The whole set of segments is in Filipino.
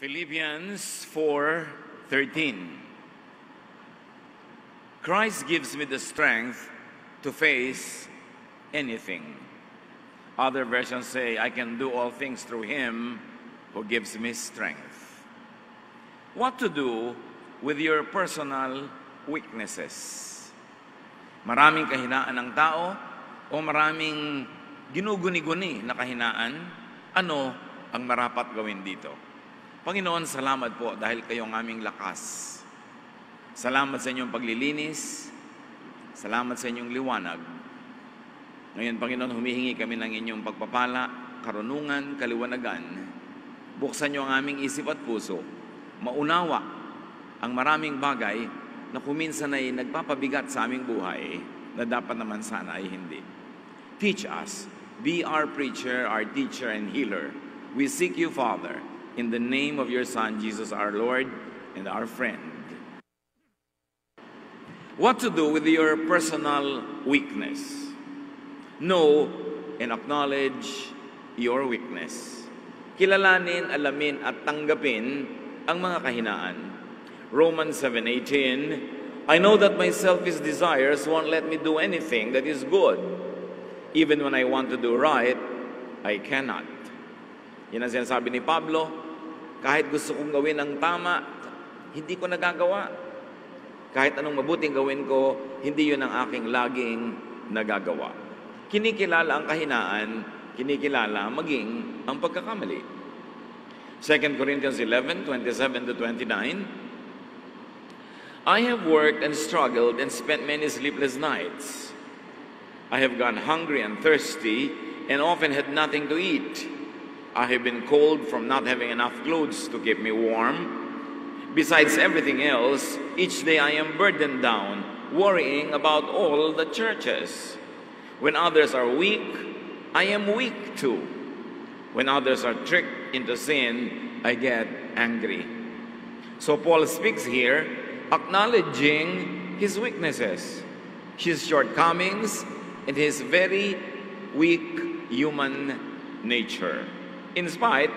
Philippians 4:13 Christ gives me the strength to face anything. Other versions say I can do all things through him who gives me strength. What to do with your personal weaknesses? Maraming kahinaan ng tao o maraming ginuguni-guni na kahinaan, ano ang marapat gawin dito? Panginoon, salamat po dahil kayo ang aming lakas. Salamat sa inyong paglilinis. Salamat sa inyong liwanag. Ngayon, Panginoon, humihingi kami ng inyong pagpapala, karunungan, kaliwanagan. Buksan niyo ang aming isip at puso. Maunawa ang maraming bagay na kuminsan ay nagpapabigat sa aming buhay na dapat naman sana ay hindi. Teach us. Be our preacher, our teacher, and healer. We seek you, Father, in the name of your Son, Jesus our Lord and our friend. What to do with your personal weakness? Know and acknowledge your weakness. Kilalanin, alamin at tanggapin ang mga kahinaan. Romans 7:18 I know that my selfish desires won't let me do anything that is good. Even when I want to do right, I cannot. Yan ang sinasabi ni Pablo, kahit gusto kong gawin ang tama, hindi ko nagagawa. Kahit anong mabuting gawin ko, hindi yun ang aking laging nagagawa. Kinikilala ang kahinaan, kinikilala maging ang pagkakamali. 2 Corinthians 11, 27 to 29, I have worked and struggled and spent many sleepless nights. I have gone hungry and thirsty and often had nothing to eat. I have been cold from not having enough clothes to keep me warm. Besides everything else, each day I am burdened down, worrying about all the churches. When others are weak, I am weak too. When others are tricked into sin, I get angry. So Paul speaks here, acknowledging his weaknesses, his shortcomings, and his very weak human nature, in spite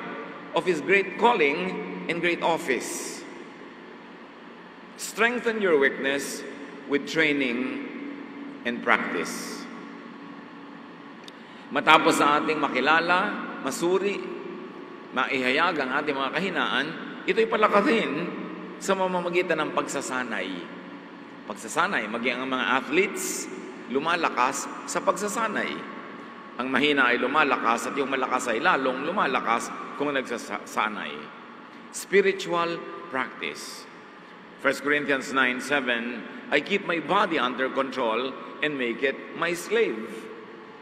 of his great calling and great office. Strengthen your weakness with training and practice. Matapos sa ating makilala, masuri, maihayag ang ating mga kahinaan, ito'y palakasin sa mamamagitan ng pagsasanay. Pagsasanay, maging ang mga athletes, lumalakas sa pagsasanay. Ang mahina ay lumalakas at yung malakas ay lalong lumalakas kung nagsasanay. Spiritual practice. 1 Corinthians 9:7 I keep my body under control and make it my slave.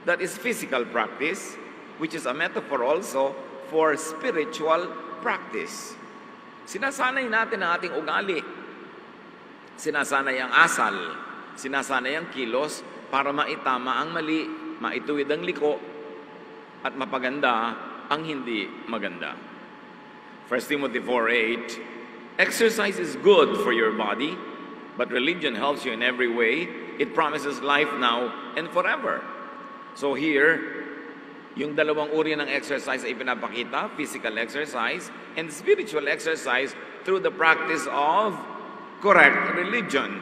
That is physical practice, which is a metaphor also for spiritual practice. Sinasanay natin ang ating ugali. Sinasanay ang asal. Sinasanay ang kilos para maitama ang mali, maituwid ang liko, at mapaganda ang hindi maganda. 1 Timothy 4.8 Exercise is good for your body, but religion helps you in every way. It promises life now and forever. So here, yung dalawang uri ng exercise ay pinapakita, physical exercise and spiritual exercise through the practice of correct religion.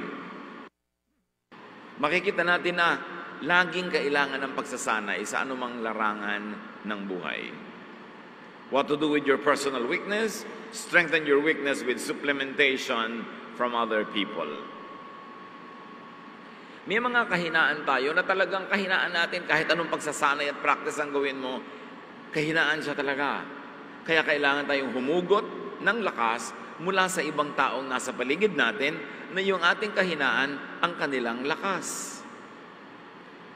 Makikita natin na laging kailangan ng pagsasanay sa anumang larangan ng buhay. What to do with your personal weakness? Strengthen your weakness with supplementation from other people. May mga kahinaan tayo na talagang kahinaan natin kahit anong pagsasanay at practice ang gawin mo, kahinaan siya talaga. Kaya kailangan tayong humugot ng lakas mula sa ibang taong nasa paligid natin na yung ating kahinaan ang kanilang lakas.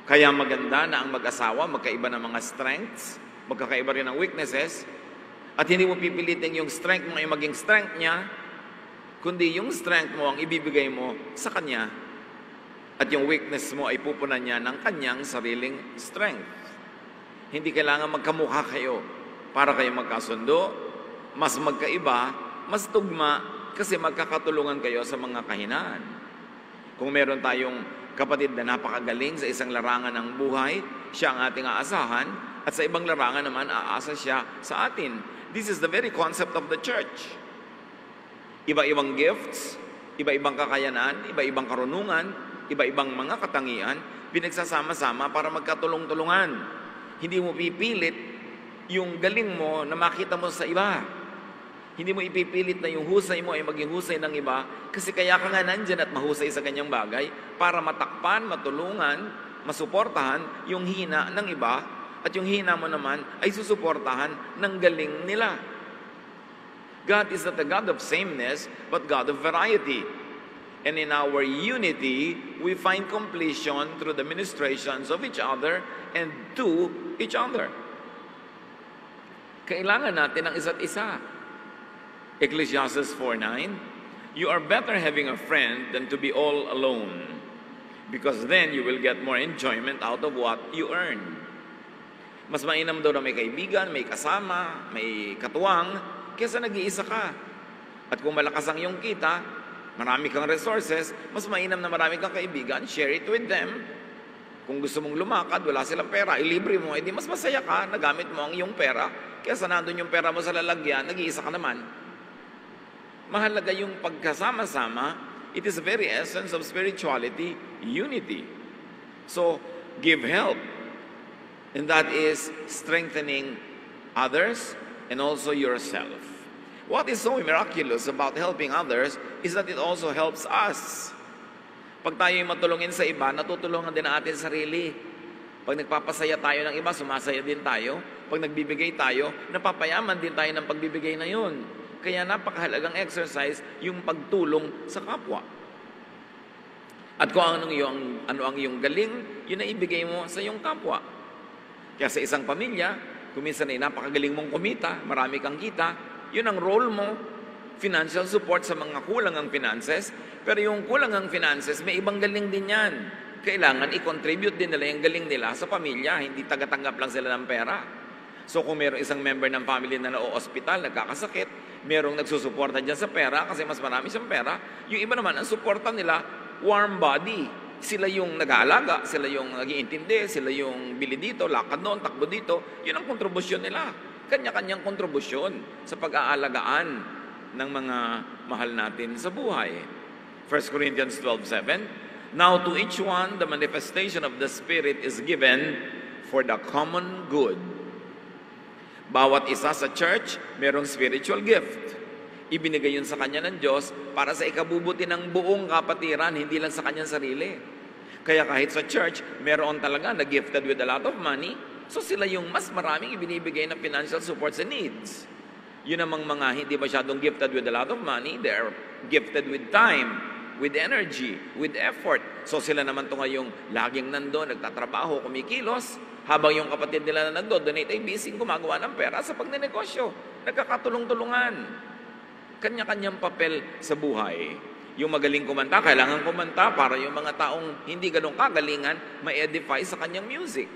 Kaya maganda na ang mag-asawa, magkaiba ng mga strengths, magkakaiba rin ng weaknesses, at hindi mo pipilitin yung strength mo ay maging strength niya, kundi yung strength mo ang ibibigay mo sa kanya at yung weakness mo ay pupunan niya ng kanyang sariling strength. Hindi kailangan magkamukha kayo para kayo magkasundo, mas magkaiba, mas tugma, kasi magkakatulungan kayo sa mga kahinaan. Kung meron tayong kapatid na napakagaling sa isang larangan ng buhay, siya ang ating aasahan, At sa ibang larangan naman, aasa siya sa atin. This is the very concept of the church. Iba-ibang gifts, iba-ibang kakayanan, iba-ibang karunungan, iba-ibang mga katangian, pinagsasama-sama para magkatulong-tulungan. Hindi mo pipilit yung galing mo na makita mo sa iba. Hindi mo ipipilit na yung husay mo ay maging husay ng iba kasi kaya ka nga nandyan at mahusay sa kanyang bagay para matakpan, matulungan, masuportahan yung hina ng iba at yung hina mo naman ay susuportahan ng galing nila. God is not a God of sameness, but God of variety. And in our unity, we find completion through the ministrations of each other and to each other. Kailangan natin ang isa't isa. Ecclesiastes 4.9 You are better having a friend than to be all alone because then you will get more enjoyment out of what you earn. Mas mainam daw na may kaibigan, may kasama, may katuwang, kesa nag-iisa ka. At kung malakas ang iyong kita, marami kang resources, mas mainam na marami kang kaibigan, share it with them. Kung gusto mong lumakad, wala silang pera, ilibre mo, edi mas masaya ka, nagamit mo ang iyong pera, kesa nandun yung pera mo sa lalagyan, nag-iisa ka naman. Mahalaga yung pagkasama-sama, it is the very essence of spirituality, unity. So, give help. And that is strengthening others and also yourself. What is so miraculous about helping others is that it also helps us. Pag tayo matulungin sa iba, natutulungan din natin sarili. Pag nagpapasaya tayo ng iba, sumasaya din tayo. Pag nagbibigay tayo, napapayaman din tayo ng pagbibigay na yun. Kaya napakahalagang exercise yung pagtulong sa kapwa. At kung ano, yung, ano ang iyong galing, yun na ibigay mo sa iyong kapwa. Kaya sa isang pamilya, kung minsan ay napakagaling mong kumita, marami kang kita, yun ang role mo, financial support sa mga kulang ang finances, pero yung kulang ang finances, may ibang galing din yan. Kailangan i-contribute din nila yung galing nila sa pamilya, hindi tagatanggap lang sila ng pera. So kung meron isang member ng family na na-hospital, nagkakasakit, merong nagsusuporta dyan sa pera kasi mas marami siyang pera, yung iba naman, ang suporta nila, warm body. Sila yung nag-aalaga, sila yung nag-iintindi, sila yung bili dito, lakad doon, takbo dito. Yun ang kontribusyon nila. Kanya-kanyang kontribusyon sa pag-aalagaan ng mga mahal natin sa buhay. 1 Corinthians 12.7 Now to each one, the manifestation of the Spirit is given for the common good. Bawat isa sa church, merong spiritual gift. Ibinigay yun sa kanya ng Diyos para sa ikabubuti ng buong kapatiran, hindi lang sa kanyang sarili. Kaya kahit sa church, meron talaga na gifted with a lot of money, so sila yung mas maraming ibinibigay na financial support sa needs. Yun namang mga hindi masyadong gifted with a lot of money, they are gifted with time, with energy, with effort. So sila naman to ngayong laging nandoon, nagtatrabaho, kumikilos, habang yung kapatid nila na nagdo-donate ay busy gumagawa ng pera sa pagnenegosyo. Nagkakatulong-tulungan. Kanya-kanyang papel sa buhay. Yung magaling kumanta, kailangan kumanta para yung mga taong hindi ganong kagalingan, ma-edify sa kanyang music.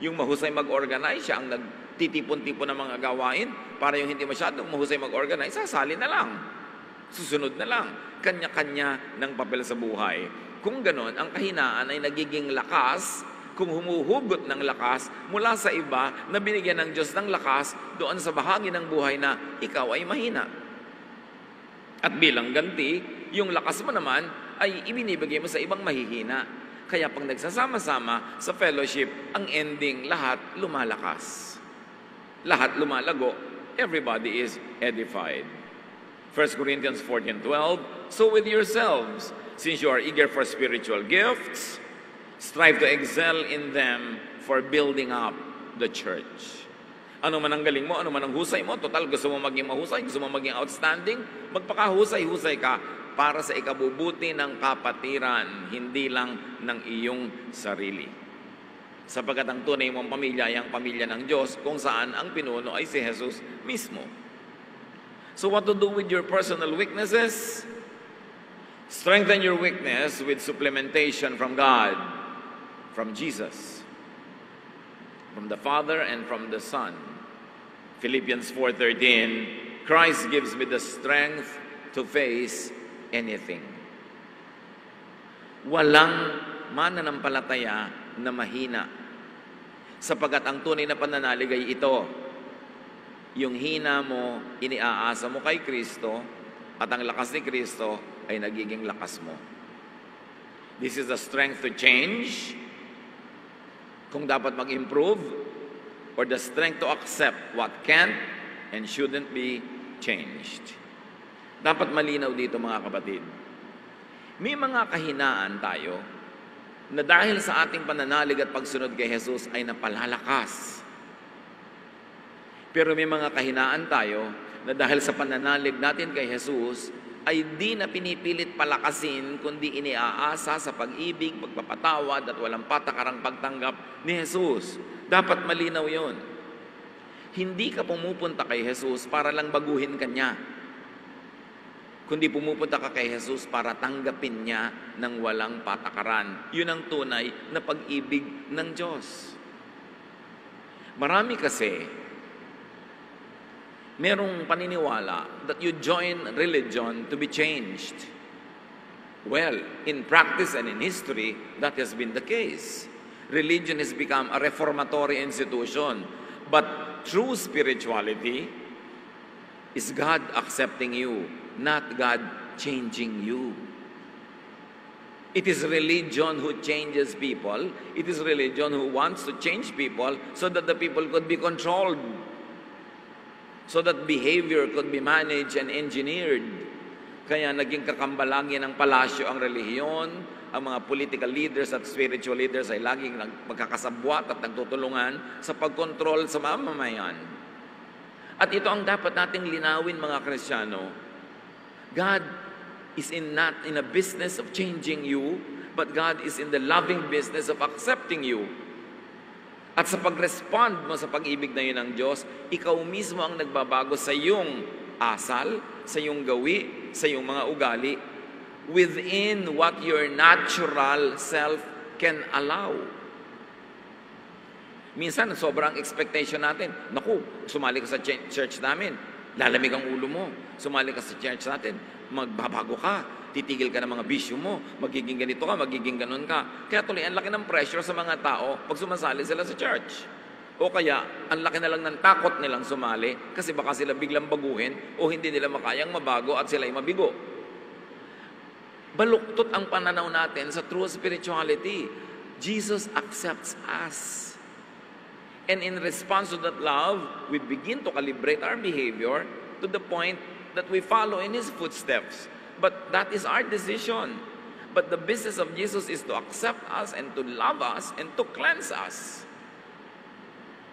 Yung mahusay mag-organize, siya ang nagtitipon-tipon ng mga gawain para yung hindi masyadong mahusay mag-organize, sasali na lang. Susunod na lang. Kanya-kanya ng papel sa buhay. Kung ganon, ang kahinaan ay nagiging lakas kung humuhugot ng lakas mula sa iba na binigyan ng Diyos ng lakas doon sa bahagi ng buhay na ikaw ay mahina. At bilang ganti, yung lakas mo naman ay ibinibigay mo sa ibang mahihina. Kaya pag nagsasama-sama sa fellowship, ang ending lahat lumalakas. Lahat lumalago. Everybody is edified. 1 Corinthians 14:12 So with yourselves, since you are eager for spiritual gifts, strive to excel in them for building up the church. Ano man ang galing mo, ano man ang husay mo, total gusto mo maging mahusay, gusto mo maging outstanding, magpakahusay-husay ka para sa ikabubuti ng kapatiran, hindi lang ng iyong sarili. Sapagkat ang tunay mong pamilya ay ang pamilya ng Diyos kung saan ang pinuno ay si Jesus mismo. So what to do with your personal weaknesses? Strengthen your weakness with supplementation from God, from Jesus, from the Father and from the Son. Philippians 4:13 Christ gives me the strength to face anything. Walang mananampalataya na mahina. Sapagat ang tunay na pananalig ay ito, yung hina mo, iniaasa mo kay Kristo, at ang lakas ni Kristo ay nagiging lakas mo. This is the strength to change, kung dapat mag-improve, or the strength to accept what can't and shouldn't be changed. Dapat malinaw dito mga kapatid. May mga kahinaan tayo na dahil sa ating pananalig at pagsunod kay Jesus ay napalalakas. Pero may mga kahinaan tayo na dahil sa pananalig natin kay Jesus ay di na pinipilit palakasin kundi iniaasa sa pag-ibig, pagpapatawad at walang patakarang pagtanggap ni Jesus. Dapat malinaw yon. Hindi ka pumupunta kay Jesus para lang baguhin ka niya kundi pumupunta ka kay Jesus para tanggapin niya ng walang patakaran. Yun ang tunay na pag-ibig ng Diyos. Marami kasi, merong paniniwala that you join religion to be changed. Well, in practice and in history, that has been the case. Religion has become a reformatory institution. But true spirituality is God accepting you not God changing you. It is religion who changes people. It is religion who wants to change people so that the people could be controlled, so that behavior could be managed and engineered. Kaya naging kakambalangin ng palasyo ang relihiyon, ang mga political leaders at spiritual leaders ay laging magkakasabwat at nagtutulungan sa pagkontrol sa mamamayan. At ito ang dapat nating linawin mga Krisyano, God is in not in a business of changing you, but God is in the loving business of accepting you. At sa pag-respond mo sa pag-ibig na yun ng Diyos, ikaw mismo ang nagbabago sa iyong asal, sa iyong gawi, sa iyong mga ugali, within what your natural self can allow. Minsan, sobrang expectation natin, naku, sumali ka sa church namin, Lalamig ang ulo mo. Sumali ka sa church natin. Magbabago ka. Titigil ka ng mga bisyo mo. Magiging ganito ka, magiging ganon ka. Kaya tuloy, ang laki ng pressure sa mga tao pag sumasali sila sa church. O kaya, ang laki na lang ng takot nilang sumali kasi baka sila biglang baguhin o hindi nila makayang mabago at sila ay mabigo. Baluktot ang pananaw natin sa true spirituality. Jesus accepts us. And in response to that love, we begin to calibrate our behavior to the point that we follow in His footsteps. But that is our decision. But the business of Jesus is to accept us and to love us and to cleanse us.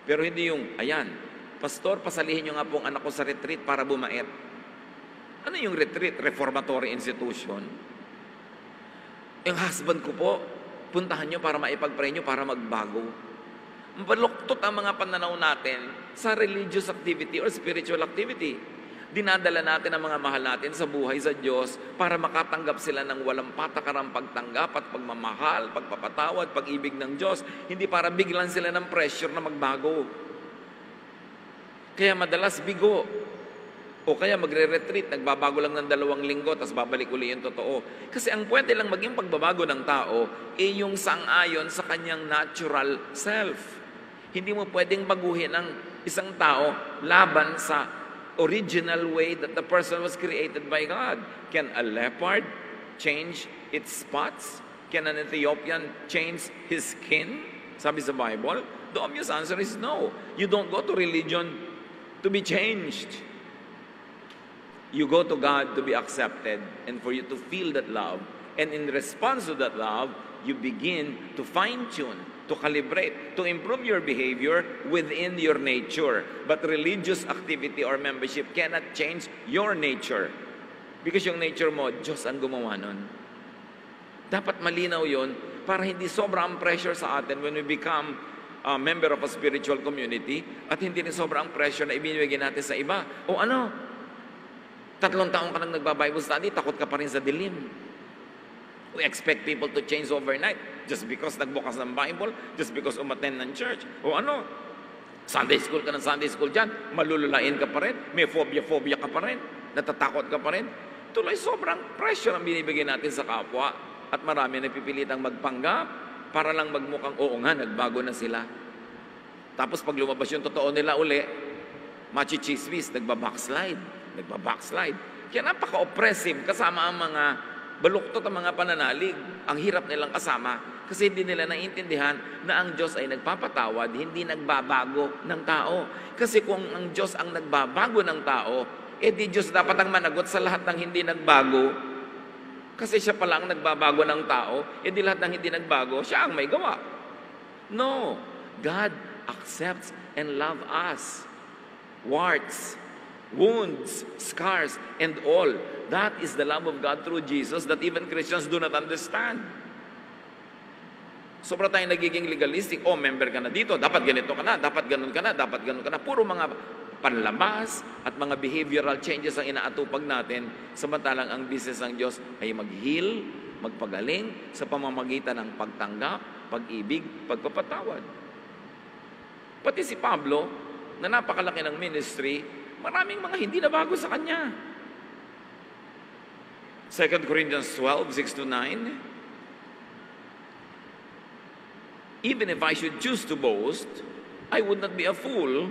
Pero hindi yung, ayan, Pastor, pasalihin nyo nga pong anak ko sa retreat para bumait. Ano yung retreat? Reformatory institution. Yung husband ko po, puntahan nyo para maipag-pray nyo para magbago baluktot ang mga pananaw natin sa religious activity or spiritual activity. Dinadala natin ang mga mahal natin sa buhay sa Diyos para makatanggap sila ng walang patakarang pagtanggap at pagmamahal, pagpapatawad, pag-ibig ng Diyos. Hindi para biglan sila ng pressure na magbago. Kaya madalas bigo. O kaya magre-retreat, nagbabago lang ng dalawang linggo, tapos babalik uli yung totoo. Kasi ang pwede lang maging pagbabago ng tao, ay yung sang-ayon sa kanyang natural self. Hindi mo pwedeng baguhin ang isang tao laban sa original way that the person was created by God. Can a leopard change its spots? Can an Ethiopian change his skin? Sabi sa Bible, the obvious answer is no. You don't go to religion to be changed. You go to God to be accepted and for you to feel that love. And in response to that love, you begin to fine tune to calibrate, to improve your behavior within your nature. But religious activity or membership cannot change your nature. Because yung nature mo, Diyos ang gumawa nun. Dapat malinaw yon para hindi sobrang pressure sa atin when we become a member of a spiritual community at hindi rin sobrang pressure na ibinibigay natin sa iba. O ano, tatlong taong ka nang nagba-Bible study, takot ka pa rin sa dilim. We expect people to change overnight just because nagbukas ng Bible, just because umattend ng church. O ano, Sunday school ka ng Sunday school dyan, malululain ka pa rin, may phobia-phobia ka pa rin, natatakot ka pa rin. Tuloy sobrang pressure ang binibigay natin sa kapwa at marami napipilitang magpanggap para lang magmukhang, oo nga, nagbago na sila. Tapos pag lumabas yung totoo nila uli, machichismis, nagbabackslide, nagbabackslide. Kaya napaka-oppressive kasama ang mga baluktot ang mga pananalig. Ang hirap nilang kasama kasi hindi nila naiintindihan na ang Diyos ay nagpapatawad, hindi nagbabago ng tao. Kasi kung ang Diyos ang nagbabago ng tao, eh di Diyos dapat ang managot sa lahat ng hindi nagbago. Kasi siya pala ang nagbabago ng tao, eh di lahat ng hindi nagbago, siya ang may gawa. No, God accepts and love us. Warts, wounds, scars, and all. That is the love of God through Jesus that even Christians do not understand. Sobra tayong nagiging legalistic. Oh, member ka na dito, dapat ganito ka na, dapat ganun ka na, dapat ganun ka na. Puro mga panlabas at mga behavioral changes ang inaatupag natin, samantalang ang business ng Diyos ay mag-heal, magpagaling sa pamamagitan ng pagtanggap, pag-ibig, pagpapatawad. Pati si Pablo, na napakalaki ng ministry, maraming mga hindi na bago sa kanya. 2 Corinthians 12, 6 to 9, even if I should choose to boast, I would not be a fool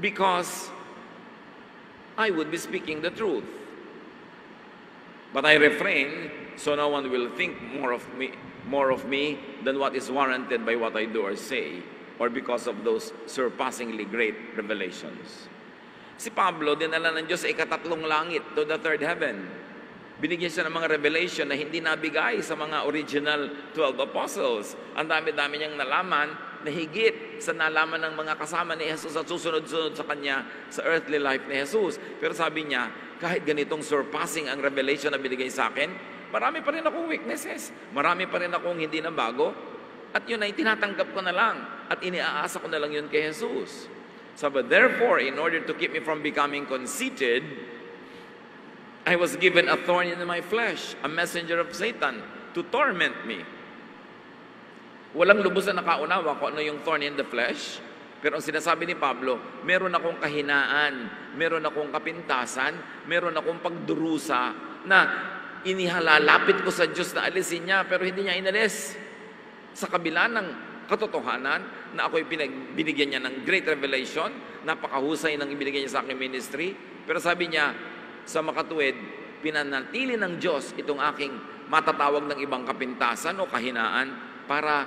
because I would be speaking the truth. But I refrain so no one will think more of me more of me than what is warranted by what I do or say or because of those surpassingly great revelations. Si Pablo, dinala ng Diyos sa ikatatlong langit to the third heaven. Binigyan siya ng mga revelation na hindi nabigay sa mga original 12 apostles. Ang dami-dami niyang nalaman na higit sa nalaman ng mga kasama ni Jesus at susunod-sunod sa kanya sa earthly life ni Jesus. Pero sabi niya, kahit ganitong surpassing ang revelation na binigay sa akin, marami pa rin akong weaknesses. Marami pa rin akong hindi na bago. At yun ay tinatanggap ko na lang. At iniaasa ko na lang yun kay Jesus. So, but therefore, in order to keep me from becoming conceited, I was given a thorn in my flesh, a messenger of Satan, to torment me. Walang lubos na nakaunawa kung ano yung thorn in the flesh. Pero ang sinasabi ni Pablo, meron akong kahinaan, meron akong kapintasan, meron akong pagdurusa na inihalalapit ko sa Diyos na alisin niya, pero hindi niya inalis. Sa kabila ng katotohanan na ako'y pinag, binigyan niya ng great revelation, napakahusay ng ibinigay niya sa aking ministry, pero sabi niya, sa makatuwid, pinanatili ng Diyos itong aking matatawag ng ibang kapintasan o kahinaan para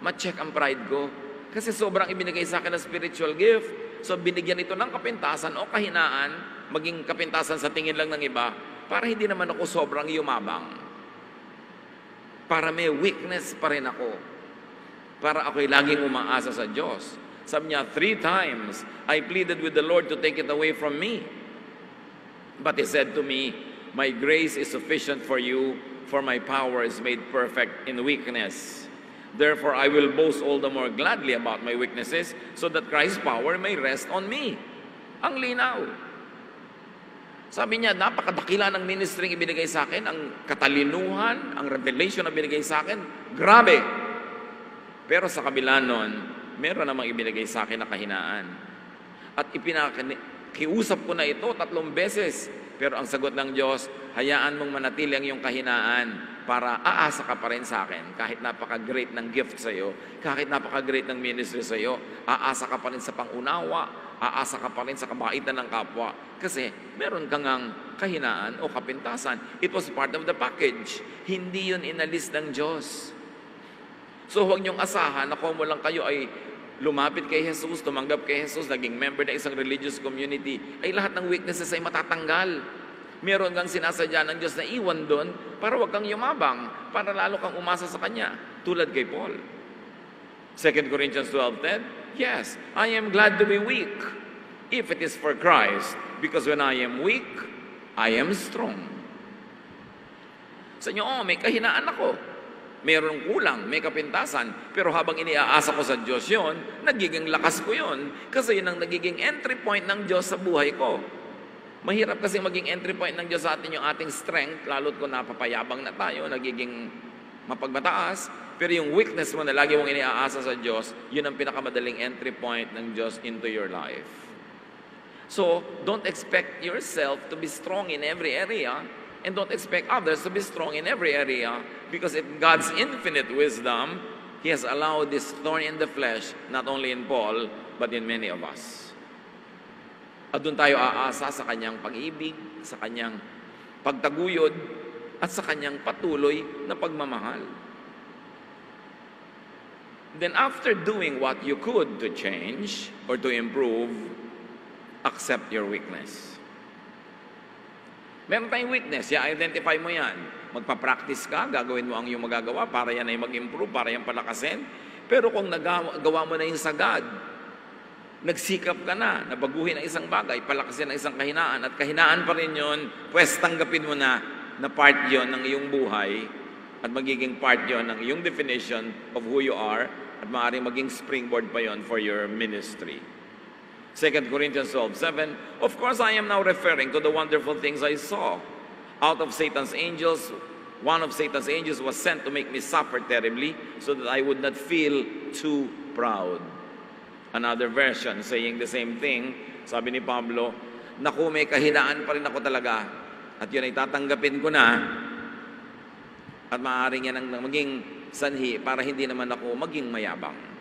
ma-check ang pride ko. Kasi sobrang ibinigay sa akin ng spiritual gift. So binigyan ito ng kapintasan o kahinaan, maging kapintasan sa tingin lang ng iba, para hindi naman ako sobrang yumabang. Para may weakness pa rin ako. Para ako'y laging umaasa sa Diyos. Sabi niya, three times, I pleaded with the Lord to take it away from me. But he said to me, My grace is sufficient for you, for my power is made perfect in weakness. Therefore, I will boast all the more gladly about my weaknesses, so that Christ's power may rest on me. Ang linaw. Sabi niya, napakadakila ng ministry ibinigay sa akin, ang katalinuhan, ang revelation na binigay sa akin, grabe. Pero sa kabila nun, meron namang ibinigay sa akin na kahinaan. At ipinakiusap ko na ito tatlong beses. Pero ang sagot ng Diyos, hayaan mong manatili ang iyong kahinaan para aasa ka pa rin sa akin. Kahit napaka-great ng gift sa iyo, kahit napaka-great ng ministry sa iyo, aasa ka pa rin sa pangunawa, aasa ka pa rin sa kabaitan ng kapwa. Kasi meron kang ang kahinaan o kapintasan. It was part of the package. Hindi yun inalis ng Diyos. So huwag niyong asahan na kung lang kayo ay lumapit kay Jesus, tumanggap kay Jesus, naging member ng isang religious community, ay lahat ng weaknesses ay matatanggal. Meron kang sinasadya ng Diyos na iwan doon para wag kang yumabang, para lalo kang umasa sa Kanya, tulad kay Paul. 2 Corinthians 12.10, Yes, I am glad to be weak, if it is for Christ, because when I am weak, I am strong. Sa inyo, oh, may kahinaan ako. Mayroong kulang, may kapintasan, pero habang iniaasa ko sa Diyos yon, nagiging lakas ko yon. Kasi yun ang nagiging entry point ng Diyos sa buhay ko. Mahirap kasi maging entry point ng Diyos sa atin yung ating strength, lalo't kung napapayabang na tayo, nagiging mapagbataas. Pero yung weakness mo na lagi mong iniaasa sa Diyos, yun ang pinakamadaling entry point ng Diyos into your life. So, don't expect yourself to be strong in every area and don't expect others to be strong in every area because in God's infinite wisdom, He has allowed this thorn in the flesh, not only in Paul, but in many of us. At doon tayo aasa sa kanyang pag-ibig, sa kanyang pagtaguyod, at sa kanyang patuloy na pagmamahal. Then after doing what you could to change or to improve, accept your weakness. Meron tayong weakness, i-identify mo yan. Magpa-practice ka, gagawin mo ang iyong magagawa para yan ay mag-improve, para yan palakasin. Pero kung nagawa mo na yung sagad, nagsikap ka na, nabaguhin ang isang bagay, palakasin ang isang kahinaan, at kahinaan pa rin yun, pwes tanggapin mo na na part yon ng iyong buhay at magiging part yon ng iyong definition of who you are at maaaring maging springboard pa yon for your ministry. 2 Corinthians 12, 7, Of course, I am now referring to the wonderful things I saw. Out of Satan's angels, one of Satan's angels was sent to make me suffer terribly so that I would not feel too proud. Another version saying the same thing, sabi ni Pablo, Naku, may kahinaan pa rin ako talaga. At yun ay tatanggapin ko na. At maaaring yan ang maging sanhi para hindi naman ako maging mayabang.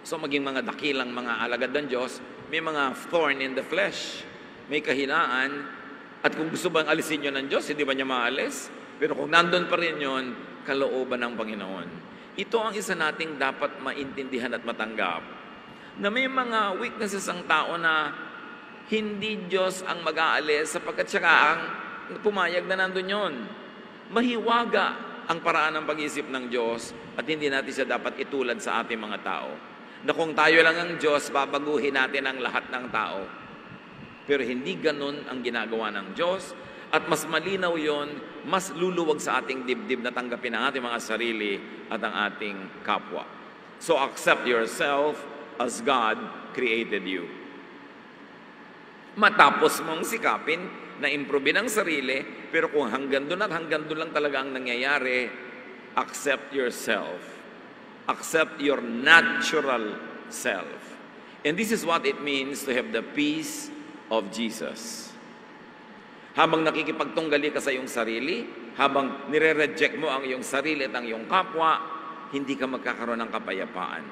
So maging mga dakilang mga alagad ng Diyos, may mga thorn in the flesh. May kahinaan. At kung gusto bang alisin yun ng Diyos, hindi ba niya maalis? Pero kung nandun pa rin yun, kalooban ng Panginoon. Ito ang isa nating dapat maintindihan at matanggap. Na may mga weaknesses ang tao na hindi Diyos ang mag-aalis sapagkat siya ang pumayag na nandun yun. Mahiwaga ang paraan ng pag-isip ng Diyos at hindi natin siya dapat itulad sa ating mga tao. Na kung tayo lang ang Diyos, babaguhin natin ang lahat ng tao. Pero hindi ganun ang ginagawa ng Diyos at mas malinaw yon, mas luluwag sa ating dibdib na tanggapin ang ating mga sarili at ang ating kapwa. So accept yourself as God created you matapos mong sikapin na improve ang sarili, pero kung hanggang doon at hanggang doon lang talaga ang nangyayari, accept yourself. Accept your natural self. And this is what it means to have the peace of Jesus. Habang nakikipagtunggali ka sa iyong sarili, habang nire-reject mo ang iyong sarili at ang iyong kapwa, hindi ka magkakaroon ng kapayapaan.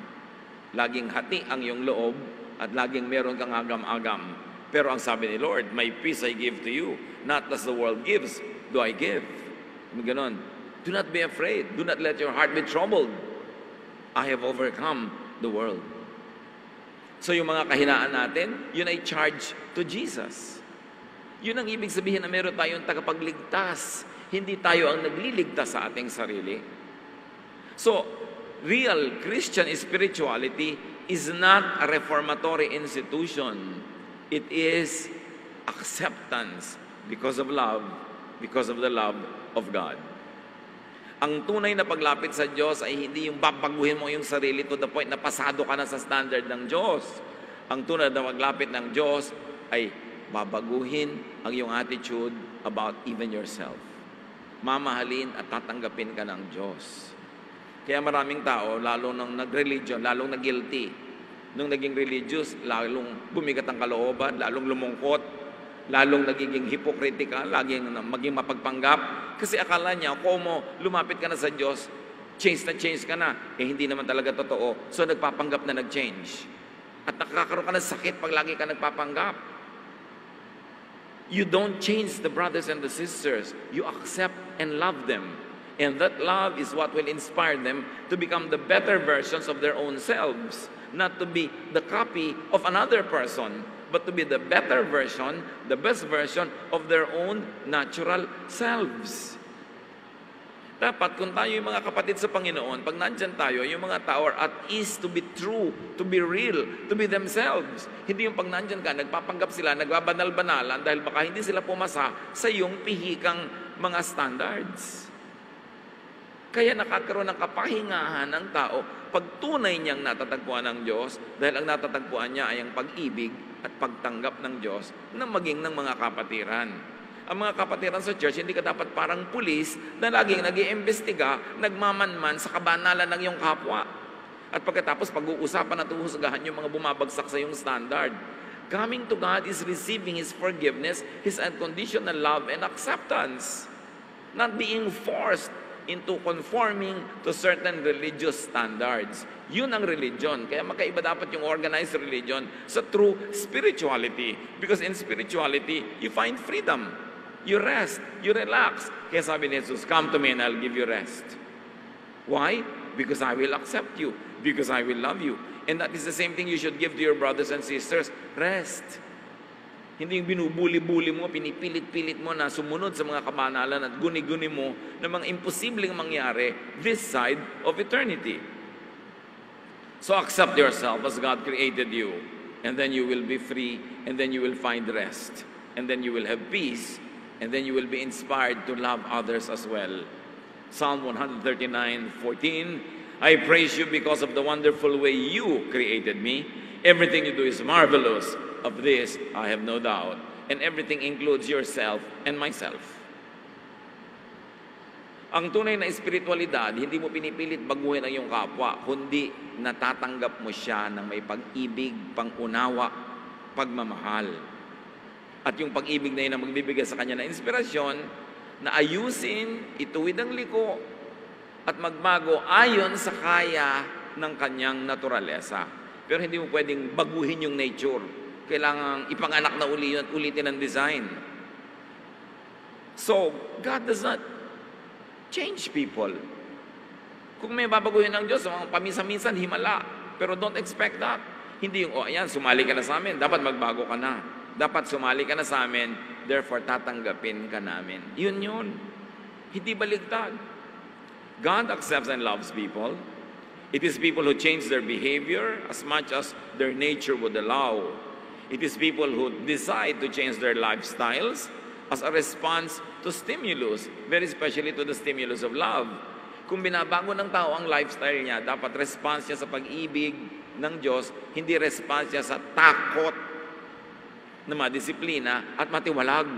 Laging hati ang iyong loob at laging meron kang agam-agam pero ang sabi ni Lord, My peace I give to you, not as the world gives, do I give. Ganon. Do not be afraid. Do not let your heart be troubled. I have overcome the world. So yung mga kahinaan natin, yun ay charge to Jesus. Yun ang ibig sabihin na meron tayong tagapagligtas. Hindi tayo ang nagliligtas sa ating sarili. So, real Christian spirituality is not a reformatory institution. It is acceptance because of love, because of the love of God. Ang tunay na paglapit sa Diyos ay hindi yung babaguhin mo yung sarili to the point na pasado ka na sa standard ng Diyos. Ang tunay na paglapit ng Diyos ay babaguhin ang iyong attitude about even yourself. Mamahalin at tatanggapin ka ng Diyos. Kaya maraming tao, lalo nang nag-religion, lalong nag-guilty, Nung naging religious, lalong bumigat ang kalooban, lalong lumungkot, lalong nagiging hypocritical, laging maging mapagpanggap. Kasi akala niya, kung mo lumapit ka na sa Diyos, change na change ka na. Eh, hindi naman talaga totoo. So, nagpapanggap na nag-change. At nakakaroon ka ng sakit pag lagi ka nagpapanggap. You don't change the brothers and the sisters. You accept and love them. And that love is what will inspire them to become the better versions of their own selves not to be the copy of another person, but to be the better version, the best version of their own natural selves. Dapat kung tayo yung mga kapatid sa Panginoon, pag nandyan tayo, yung mga tao are at ease to be true, to be real, to be themselves. Hindi yung pag nandyan ka, nagpapanggap sila, nagbabanal-banalan dahil baka hindi sila pumasa sa yung pihikang mga standards. Kaya nakakaroon ng kapahingahan ng tao pag tunay niyang natatagpuan ng Diyos, dahil ang natatagpuan niya ay ang pag-ibig at pagtanggap ng Diyos na maging ng mga kapatiran. Ang mga kapatiran sa church, hindi ka dapat parang pulis na laging nag iimbestiga nagmamanman sa kabanalan ng iyong kapwa. At pagkatapos pag-uusapan at uhusgahan yung mga bumabagsak sa iyong standard. Coming to God is receiving His forgiveness, His unconditional love and acceptance. Not being forced into conforming to certain religious standards. Yun ang religion. Kaya magkaiba dapat yung organized religion sa true spirituality. Because in spirituality, you find freedom. You rest. You relax. Kaya sabi ni Jesus, Come to me and I'll give you rest. Why? Because I will accept you. Because I will love you. And that is the same thing you should give to your brothers and sisters. Rest. Hindi yung binubuli-buli mo, pinipilit-pilit mo na sumunod sa mga kabanalan at guni-guni mo na mga imposibleng mangyari this side of eternity. So accept yourself as God created you, and then you will be free, and then you will find rest, and then you will have peace, and then you will be inspired to love others as well. Psalm 139, 14, I praise you because of the wonderful way you created me. Everything you do is marvelous. Of this, I have no doubt. And everything includes yourself and myself. Ang tunay na espiritualidad, hindi mo pinipilit baguhin ang iyong kapwa, kundi natatanggap mo siya ng may pag-ibig, pangunawa, pagmamahal. At yung pag-ibig na yun ang magbibigay sa kanya ng inspirasyon na ayusin, ituwid ang liko, at magbago ayon sa kaya ng kanyang naturalesa. Pero hindi mo pwedeng baguhin yung nature. Kailangan ipanganak na uli at ulitin ang design. So, God does not change people. Kung may babaguhin ng Diyos, paminsan-minsan, himala. Pero don't expect that. Hindi yung, oh, ayan, sumali ka na sa amin, dapat magbago ka na. Dapat sumali ka na sa amin, therefore tatanggapin ka namin. Yun yun. Hindi baligtad. God accepts and loves people. It is people who change their behavior as much as their nature would allow. It is people who decide to change their lifestyles as a response to stimulus, very especially to the stimulus of love. Kung binabago ng tao ang lifestyle niya, dapat response niya sa pag-ibig ng Diyos, hindi response niya sa takot na madisiplina at matiwalag.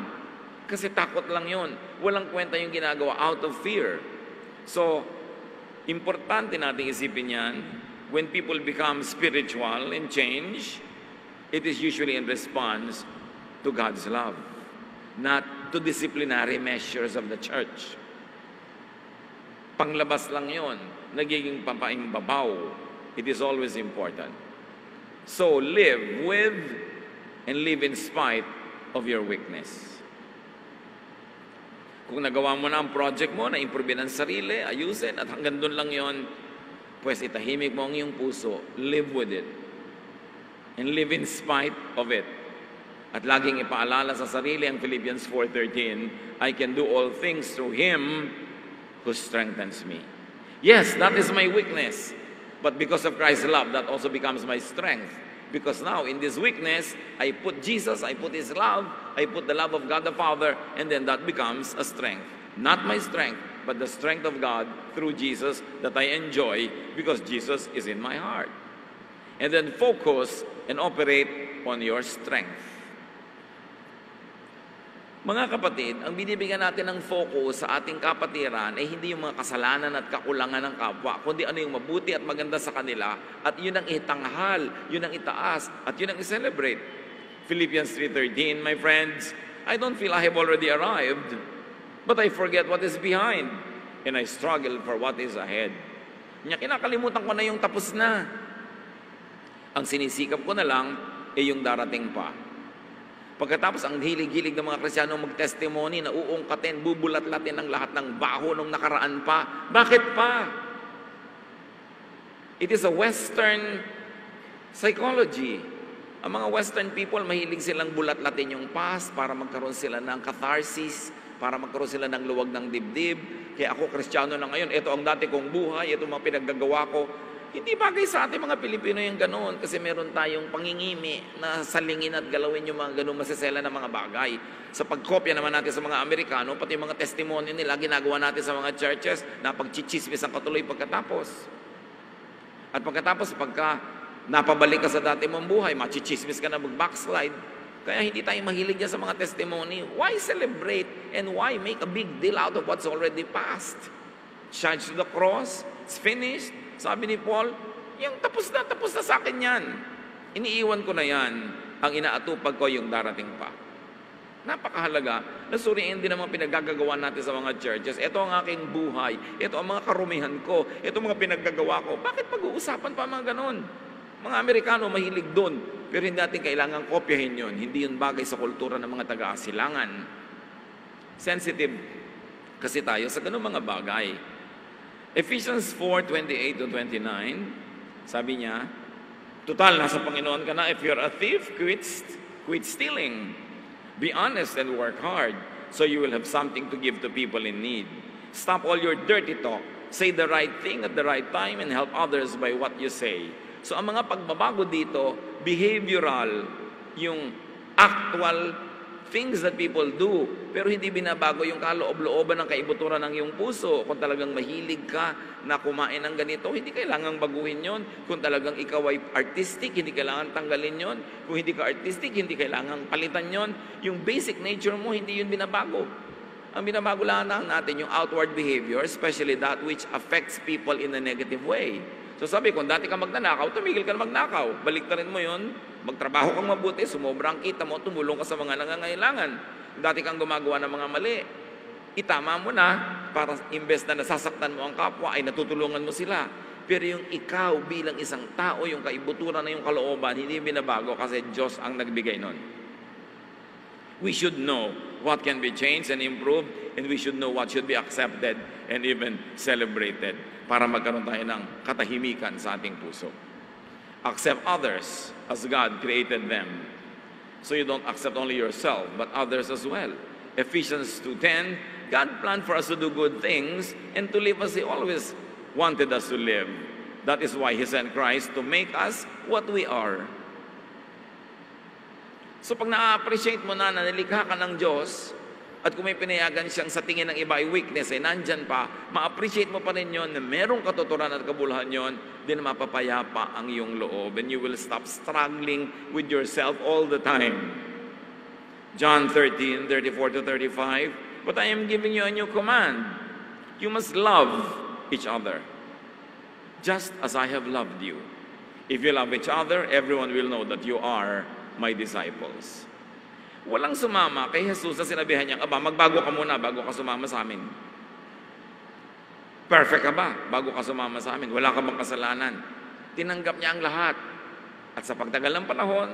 Kasi takot lang yon. Walang kwenta yung ginagawa out of fear. So, importante nating isipin yan, when people become spiritual and change, it is usually in response to God's love, not to disciplinary measures of the church. Panglabas lang yon, nagiging papaimbabaw. It is always important. So, live with and live in spite of your weakness. Kung nagawa mo na ang project mo, na-improve ang sarili, ayusin, at hanggang doon lang yon, pues itahimik mo ang iyong puso, live with it. And live in spite of it. At laging ipaalala sa sarili ang Philippians 4.13, I can do all things through Him who strengthens me. Yes, that is my weakness. But because of Christ's love, that also becomes my strength. Because now, in this weakness, I put Jesus, I put His love, I put the love of God the Father, and then that becomes a strength. Not my strength, but the strength of God through Jesus that I enjoy because Jesus is in my heart. And then focus and operate on your strength. Mga kapatid, ang binibigyan natin ng focus sa ating kapatiran ay hindi yung mga kasalanan at kakulangan ng kapwa, kundi ano yung mabuti at maganda sa kanila at yun ang itanghal, yun ang itaas, at yun ang i-celebrate. Philippians 3.13, my friends, I don't feel I have already arrived, but I forget what is behind, and I struggle for what is ahead. Nya, kinakalimutan ko na yung tapos na. Ang sinisikap ko na lang ay yung darating pa. Pagkatapos ang hilig-hilig ng mga Krisyano mag-testimony na uungkatin, bubulat-latin ang lahat ng baho nung nakaraan pa. Bakit pa? It is a Western psychology. Ang mga Western people, mahilig silang bulat-latin yung past para magkaroon sila ng catharsis, para magkaroon sila ng luwag ng dibdib. Kaya ako, Kristiyano na ngayon, ito ang dati kong buhay, ito mga pinaggagawa ko. Hindi bagay sa ating mga Pilipino yung ganoon kasi meron tayong pangingimi na salingin at galawin yung mga ganoong masasela ng mga bagay. Sa pagkopya naman natin sa mga Amerikano, pati yung mga testimony nila, ginagawa natin sa mga churches na pagchichismis ang katuloy pagkatapos. At pagkatapos, pagka napabalik ka sa dati mong buhay, machichismis ka na mag-backslide, kaya hindi tayo mahilig dyan sa mga testimony. Why celebrate and why make a big deal out of what's already past? Charge to the cross, it's finished, sabi ni Paul, yung tapos na, tapos na sa akin yan. Iniiwan ko na yan. Ang inaatupag ko yung darating pa. Napakahalaga na suriin din ang mga pinaggagawa natin sa mga churches. Ito ang aking buhay. Ito ang mga karumihan ko. Ito ang mga pinaggagawa ko. Bakit pag-uusapan pa mga ganon? Mga Amerikano mahilig doon. Pero hindi natin kailangan kopyahin yon. Hindi yun bagay sa kultura ng mga taga-asilangan. Sensitive kasi tayo sa ganun mga bagay. Ephesians 4:28 to 29, sabi niya, Total, nasa Panginoon ka na. If you're a thief, quit, quit stealing. Be honest and work hard so you will have something to give to people in need. Stop all your dirty talk. Say the right thing at the right time and help others by what you say. So ang mga pagbabago dito, behavioral, yung actual things that people do, pero hindi binabago yung kaloob-looban ng kaibuturan ng iyong puso. Kung talagang mahilig ka na kumain ng ganito, hindi kailangang baguhin yon. Kung talagang ikaw ay artistic, hindi kailangan tanggalin yon. Kung hindi ka artistic, hindi kailangang palitan yon. Yung basic nature mo, hindi yun binabago. Ang binabago lang natin yung outward behavior, especially that which affects people in a negative way. So sabi, kung dati ka magnanakaw, tumigil ka na magnakaw. Baliktarin mo yon, magtrabaho kang mabuti, sumobra ang kita mo, tumulong ka sa mga nangangailangan. Dati kang gumagawa ng mga mali, itama mo na para imbes na nasasaktan mo ang kapwa, ay natutulungan mo sila. Pero yung ikaw bilang isang tao, yung kaibuturan na yung kalooban, hindi binabago kasi Diyos ang nagbigay nun. We should know what can be changed and improved, and we should know what should be accepted and even celebrated para magkaroon tayo ng katahimikan sa ating puso. Accept others as God created them. So you don't accept only yourself, but others as well. Ephesians 2.10, God planned for us to do good things and to live as He always wanted us to live. That is why He sent Christ to make us what we are. So pag na-appreciate mo na na nilikha ka ng Diyos, at kung may pinayagan siyang sa tingin ng iba ay weakness, ay nandyan pa, ma-appreciate mo pa rin yun na merong katuturan at kabuluhan yon, din mapapayapa ang iyong loob and you will stop struggling with yourself all the time. John 13, 34 to 35, But I am giving you a new command. You must love each other, just as I have loved you. If you love each other, everyone will know that you are my disciples. Walang sumama kay Jesus na sinabihan niya, Aba, magbago ka muna bago ka sumama sa amin. Perfect ka ba bago ka sumama sa amin? Wala ka bang kasalanan? Tinanggap niya ang lahat. At sa pagtagal ng panahon,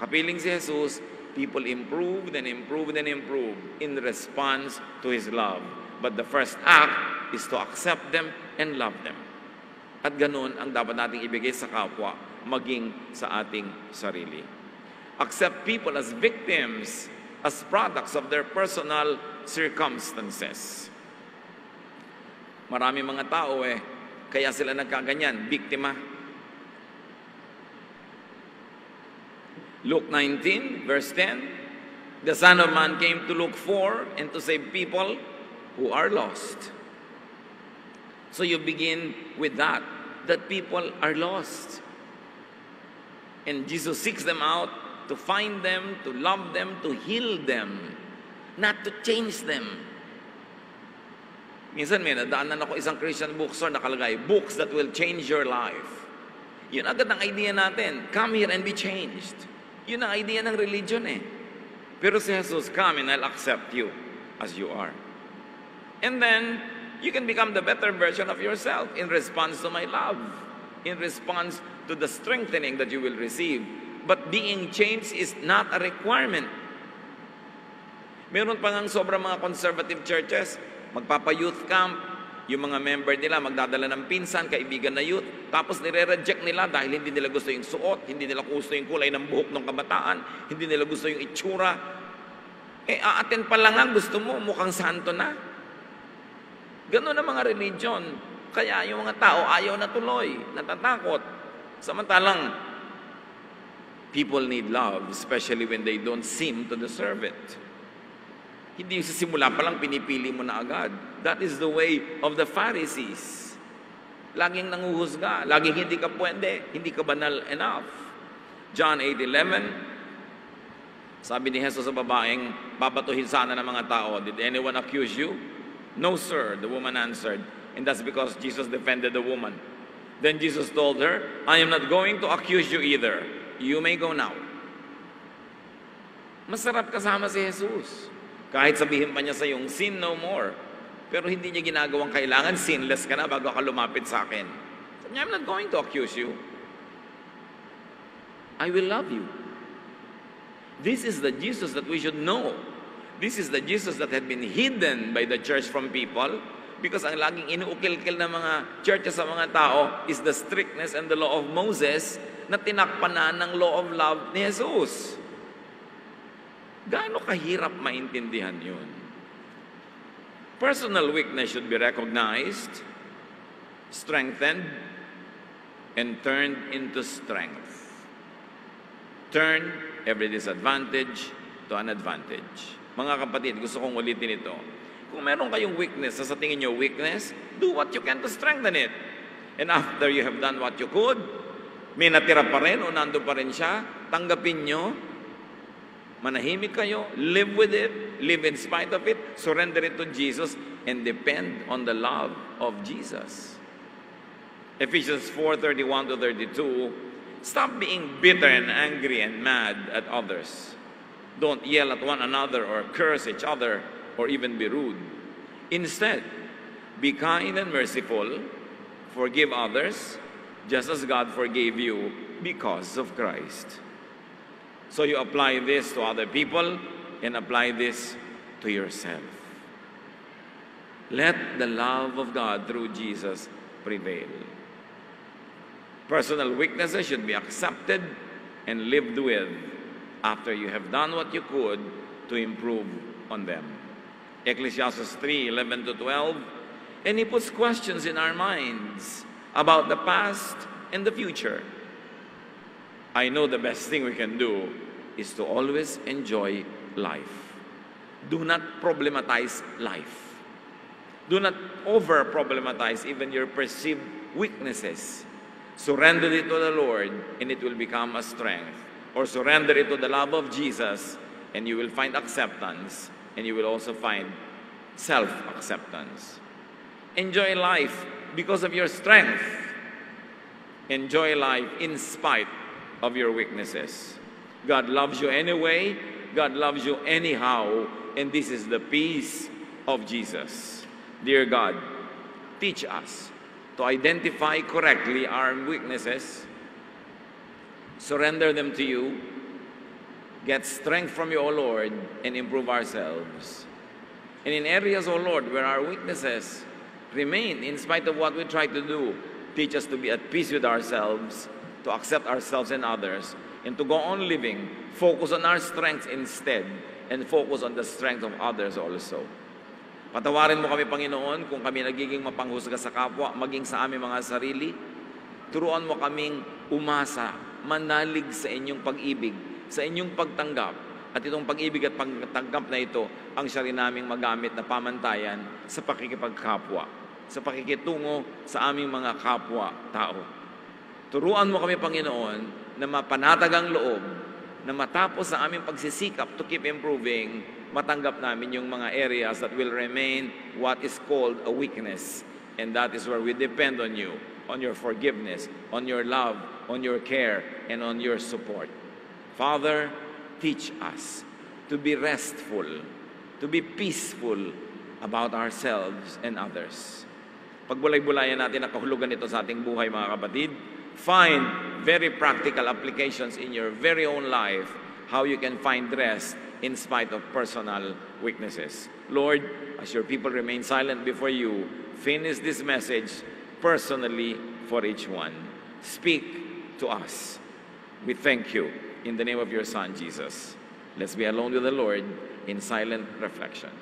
kapiling si Jesus, people improved and improved and improved in response to His love. But the first act is to accept them and love them. At ganun ang dapat nating ibigay sa kapwa, maging sa ating sarili accept people as victims, as products of their personal circumstances. Marami mga tao eh, kaya sila nagkaganyan, biktima. Luke 19, verse 10, The Son of Man came to look for and to save people who are lost. So you begin with that, that people are lost. And Jesus seeks them out to find them, to love them, to heal them, not to change them. Minsan may nadaanan ako isang Christian bookstore nakalagay, books that will change your life. Yun agad ang idea natin. Come here and be changed. Yun ang idea ng religion eh. Pero si Jesus, come and I'll accept you as you are. And then, you can become the better version of yourself in response to my love, in response to the strengthening that you will receive but being changed is not a requirement. Meron pa nga sobrang mga conservative churches, magpapa-youth camp, yung mga member nila magdadala ng pinsan, kaibigan na youth, tapos nire-reject nila dahil hindi nila gusto yung suot, hindi nila gusto yung kulay ng buhok ng kabataan, hindi nila gusto yung itsura. Eh, aaten pa lang ang gusto mo, mukhang santo na. Ganun ang mga religion. Kaya yung mga tao ayaw na tuloy, natatakot. Samantalang, People need love, especially when they don't seem to deserve it. Hindi sa simula pa lang pinipili mo na agad. That is the way of the Pharisees. Laging nanguhusga, laging hindi ka pwede, hindi ka banal enough. John 8.11, sabi ni Jesus sa babaeng, babatuhin sana ng mga tao, Did anyone accuse you? No, sir, the woman answered. And that's because Jesus defended the woman. Then Jesus told her, I am not going to accuse you either you may go now. Masarap kasama si Jesus. Kahit sabihin pa niya sa yung sin no more. Pero hindi niya ginagawang kailangan, sinless ka na bago ka lumapit sa akin. Sabi niya, I'm not going to accuse you. I will love you. This is the Jesus that we should know. This is the Jesus that had been hidden by the church from people because ang laging inuukil-kil ng mga churches sa mga tao is the strictness and the law of Moses na tinakpan na ng law of love ni Jesus. Gaano kahirap maintindihan yun? Personal weakness should be recognized, strengthened, and turned into strength. Turn every disadvantage to an advantage. Mga kapatid, gusto kong ulitin ito. Kung meron kayong weakness, sa tingin nyo weakness, do what you can to strengthen it. And after you have done what you could, may natira pa rin o nandun pa rin siya, tanggapin nyo, Manahimik kayo, live with it, live in spite of it, surrender it to Jesus, and depend on the love of Jesus. Ephesians 4 31 to 32 Stop being bitter and angry and mad at others. Don't yell at one another or curse each other or even be rude. Instead, be kind and merciful, forgive others, just as God forgave you because of Christ. So you apply this to other people and apply this to yourself. Let the love of God through Jesus prevail. Personal weaknesses should be accepted and lived with after you have done what you could to improve on them. Ecclesiastes 3 11 to 12. And he puts questions in our minds about the past and the future. I know the best thing we can do is to always enjoy life. Do not problematize life. Do not over problematize even your perceived weaknesses. Surrender it to the Lord and it will become a strength. Or surrender it to the love of Jesus and you will find acceptance and you will also find self acceptance. Enjoy life because of your strength. Enjoy life in spite of your weaknesses. God loves you anyway, God loves you anyhow, and this is the peace of Jesus. Dear God, teach us to identify correctly our weaknesses, surrender them to you, get strength from you, O Lord, and improve ourselves. And in areas, O Lord, where our weaknesses remain in spite of what we try to do, teach us to be at peace with ourselves, to accept ourselves and others, and to go on living, focus on our strengths instead, and focus on the strength of others also. Patawarin mo kami, Panginoon, kung kami nagiging mapanghusga sa kapwa, maging sa aming mga sarili. Turuan mo kaming umasa, manalig sa inyong pag-ibig, sa inyong pagtanggap. At itong pag-ibig at pagtanggap na ito, ang siya rin naming magamit na pamantayan sa pakikipagkapwa, sa pakikitungo sa aming mga kapwa-tao. Turuan mo kami, Panginoon, na mapanatag ang loob, na matapos sa aming pagsisikap to keep improving, matanggap namin yung mga areas that will remain what is called a weakness. And that is where we depend on you, on your forgiveness, on your love, on your care, and on your support. Father, teach us to be restful, to be peaceful about ourselves and others. Pagbulay-bulayan natin ang kahulugan nito sa ating buhay, mga kapatid, find very practical applications in your very own life how you can find rest in spite of personal weaknesses. Lord, as your people remain silent before you, finish this message personally for each one. Speak to us. We thank you in the name of your Son, Jesus. Let's be alone with the Lord in silent reflection.